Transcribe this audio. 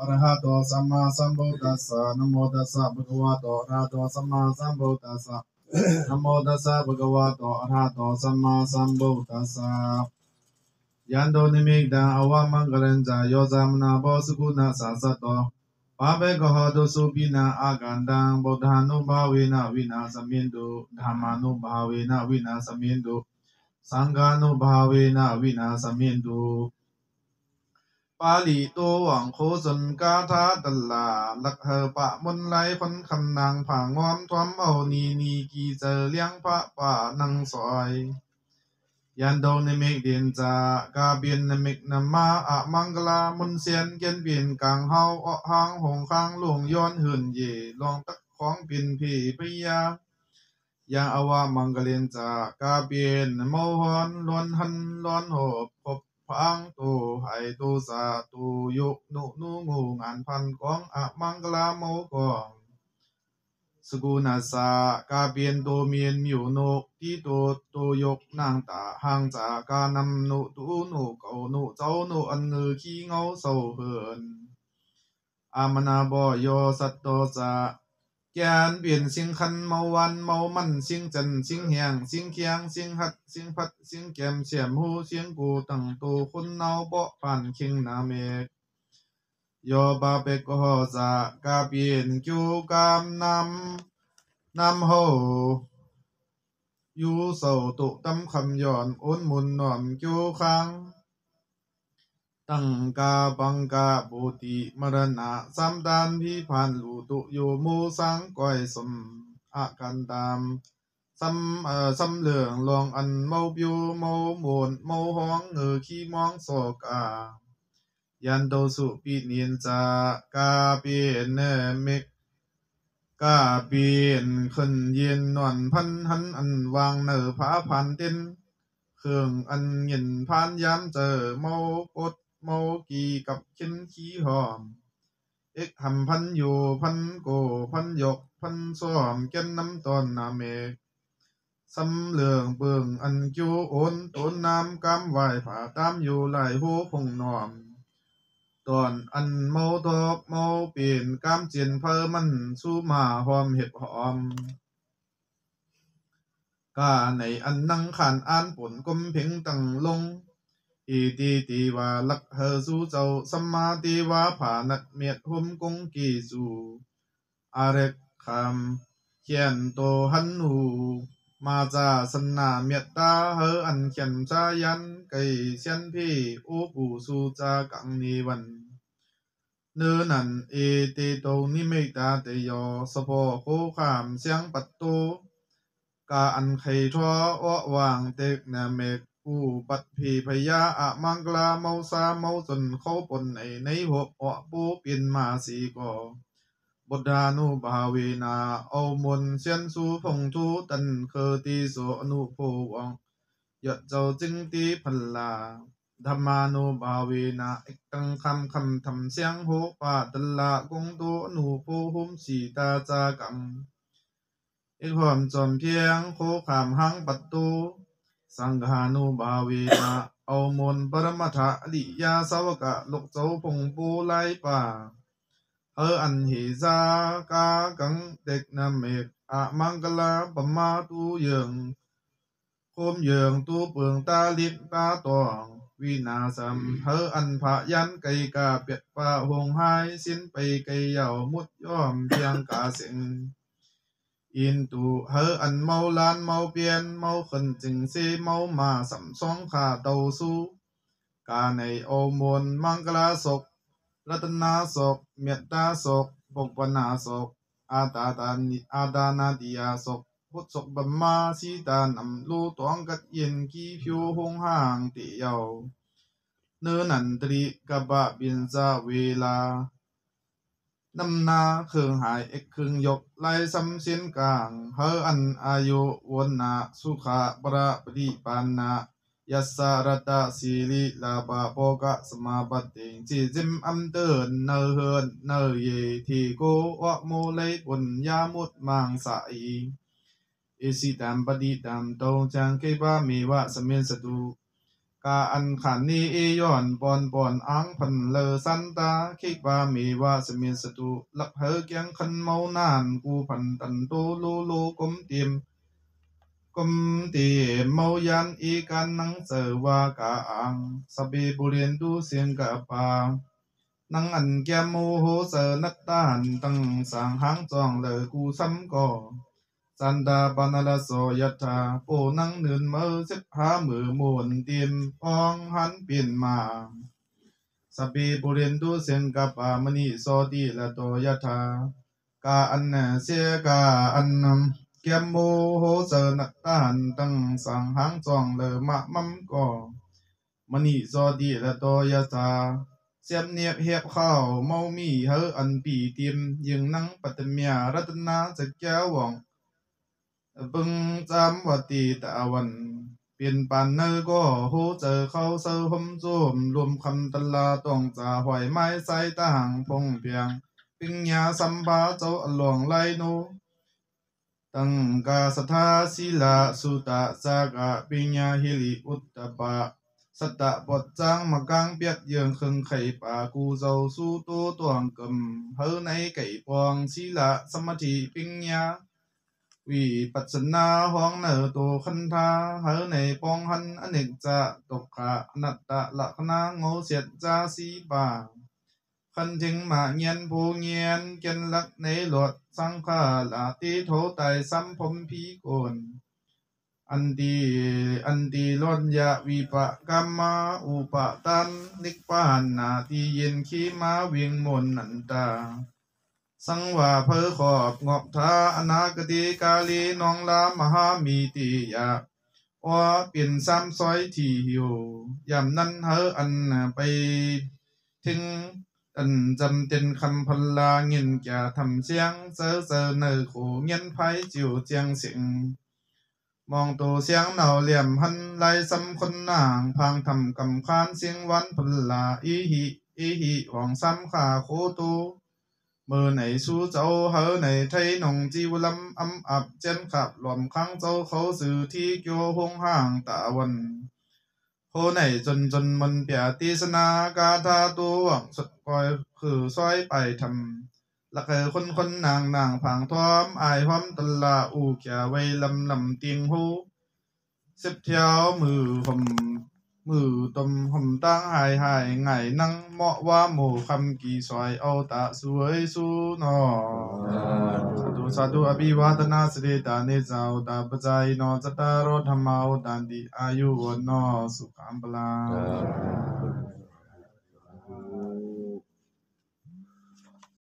อะระหะโตสัมมาสัมพุทธัสสะนะโมตัสสะภะคะวะ ปาลีโตหวังโคสนกาทาตลาลักเหอปะมนไลพันคำนางผางอมทวมเอานีนีกีเจอเลี้ยงพระป่านังซอย ยันโดนเมกเดียนจากาเบียนนเมกนมาอะมังกลามุนเซียนเกียนเบียนกลางเฮาอ้อหางหงข้างหลวงย้อนหืนเย่ลองตักของเป็นพี่พยายังอาวามังกเลนจากาเบียนโมหอนลวนหันลวนหอบพบ พังตูไห้ตูสาตูยุนุนูงูงานพันกองอะมังกลาโมกองสกุณาสากาเบียนโตเมียนมิวนกที่โตตยกนางตาห่างจากกานำนุตูนุเกานุเจ้านุอันเงือขี้เงาเศร้าเหินอามนาบอยสัตโตสา แกนเปลี่ยนสิงคันเมาวันเมามันสิงจันสิงเฮียงสิงเคียงสิงหัดสิงพัดสิงแกมเสียมหูเสียงกูตั้งตูคนเนาเบาผ่านคิงนาเมกโยบาเปกโหซากาเปลี่ยนกิวกามนำนำโหยูโซตุตำคำย้อนอ้นมุนนอมกิวคัง ตั้งกาบังกาบุติมรณะสามดานพิพันลุตุโยมูสังก้อยสมอากันตามซ้ำเอ่อซ้ำเหลืองลองอันเมาบิวเมาหมุนเมาห้องเงือขี้มองโศกายันโดสุปีเนียนจากาเปียนเนเมกกาเปียนขึ้นเย็นนวนพันหันอันวางเนอผาพันเต้นเครื่องอันเย็นพานยามเจอเมาปด เมากีกับเข็นขี้หอม เอกทำพันอยู่พันโกพันยกพันซ้อมแก่นน้ำตอนนาเมกสำเหลืองเบิ่งอันกิวโอนต้นน้ำกำไหวผาตามอยู่ไหลหูพงนอม ตอนอันเมาตอกเมาเปลี่ยนกามเจียนเพอมันสู้มาหอมเห็บหอมกาในอันนั่งขานอ่านผลกลมเพ่งตั้งลง อีตีตีว่าลักเฮอสู้เจ้าสัมมาตีว่าผ่านัดเมียดหุมกงกีสูอาเรกคำเขียนโตหันหูมาจาสนาเมียตาเฮออันเขียนจายันไก่เซียนพี่อูปูสู่จากังนีวันเนื้อนันเอเตโตนิเมตาเตโยสะโพโคขามเสียงปัตโตกาอันไขทัวอวางเตกนาเมก กูปัดผีพยาอะมังกลาเมาซาเมาจนเขาปนในในหัวอปูปลี่ยนมาสีก่อบทานุบาเวนาเอามนเซียนสูพงทูตันเคอตีโสอนุโพวังยะเจ้าจึงตีพันลาธรรมานุบาเวนาเอกตังคำคำทำเสียงโหปาตลากงโตอนุโพหุมสีตาจากังอีกความจอมเพียงโคขามหังปัตตู สังฆานุบาเวนะเอามนปรมัตถะอริยาสาวกะลกเจ้าพงปูไลป่าเอออันหิจากากังเด็กนำเมกอะมังกลาปมาตูเยิงโคมเยิงตูเปืองตาลิบตาตองวินาสัมเฮออันพะยันไกกาเปียดป่าหงหายสิ้นไปไกเยามุดย่อมเพียงกาเสียง อินตูเฮออันเมาลานเมาเปียนเมาขึ้นจึงเซเมามาสัมสองขาเตาสู้กาในโอมนมังกลาศกรัตนาศกเมตตาศกปกปนาศกอาตาตานิอาดานาติยาศกพุทธศกบัมมาสีตานำลูตองกัดเย็นกีผิวหงห่างติเยาเนื้อนันตรีกบะบินซาเวลา นำนาเครื่องหายเอกเครื่องยกไล่ซ้ำเส้นกลางเฮออันอายุวนนาสุขะปราปริปานนายัสสารตะสีลิลาปะโปกะสมาบัติจิจิมอัมเตินเนเฮินเนเยทีโกวะโมเลปุญญามุตมังสาอีอิสิตัมปฏิตัมโตจังเกปะเมวะสมินสตุ กาอันขันนี้เอย่อนปอนปอนอังพันเลอสันตาคิกว่ามีว่าสมิสตุลักเฮกียงคันเมานานกูพันตันโตโลโลกมเตียมกมเตียมเมายันอีกันนังเจอว่ากาอังสบีบุเรียนดูเสียงกะปานังอันแกมโมโหเสนัตตาหันตั้งสางหางจองเลอกูซ้ำก่อ จันดาปนาลโสยถาโปนังเนินมือสิบหามือมวนเตรียมพองหันเปลี่ยนมาสปีบุเรนดูเสียงกับปามณีโสตีละโตยถากาอันเนเสียกาอันนำเกียมโมโหเสนักตานตั้งสังหางจองเลอมะมัมก่อมณีโสตีละโตยถาเสียมเนียบเหียบข้าวเมามีเฮออันปีตรียมยิงนังปัตเมียรัตนาจะแก้วหวง บึงจำวัตีตะวันเปลี่ยนปันเนอก็โหเจอเข้าเซอหมจุมรวมคำตลาต้องจ่าหอยไม้ใส่ตาหางพงเพียง ปิงยาสัมบาเจ้าอลวงไลโนตั้งกาสทาศิลาสุตะจากะปิญญาฮิริอุตตปะสตะปดจางมะกังเปียกเยืองคึงไข่ปากูเจ้าสู้ตัวตวงกำเฮอในไก่ปองศิลาสมาธิปิญญา วิปัสนาห้องเนอโตคันธาเฮในปองหันอเนกจะตกขะนัตตะละคนาโงเสียดจาสีบาคันถึงมาเงียนผู้เงียนเกียนลักในหลดสังขาลาติโทไตสัมพมพีโกนอันดีอันดีล้นยะวิปะกรรมาอุปะตันนิกปานนาทีเย็นขีมาเวียงมนนันตา สังว่าเพอขอบงอบทาอนาคติกาลีนองลามหามีติยาว่าเปลี่ยนซ้ำซอยที่อยู่ยามนั้นเฮออันไปถึงอันจำเต็นคำพลาเงินแก่ทำเสียงเจอเจอเนอโขเงินไผจิวเจียงเสียงมองตัวเสียงเหนาเหลี่ยมหันไหลสำคนนางพางทำกำคานเสียงวันพลาอีหิอีหิหวังซ้ำขาโคตู มื่อในชูเจ้าเฮาในไทยหนงจีวลำอำอับเจนขับหลอมข้างเจ้าเขาสื่อที่เกี่ยวห้องห่างตะวันโคไหนจนจนมันเปียตีสนากาธาตัวหวังสุดคอยคือซ้อยไปทำละเคยคนคนนางนางผางท้อมอายพร้อมตลาอูแขียไว้ลำลำเตียงหูเสิบเที่ยวมือผม มือตมหมตั้งหายหายไงนั่งเหมาะว่าหมู่คำกี่ซอยเอาตะสวยสู้นอสาธุสาธุอภิวาทนาสิริตานิจาวตาปจัยนอจตารโรธรรมาอุตันติอายุวันนอสุขัมปลัง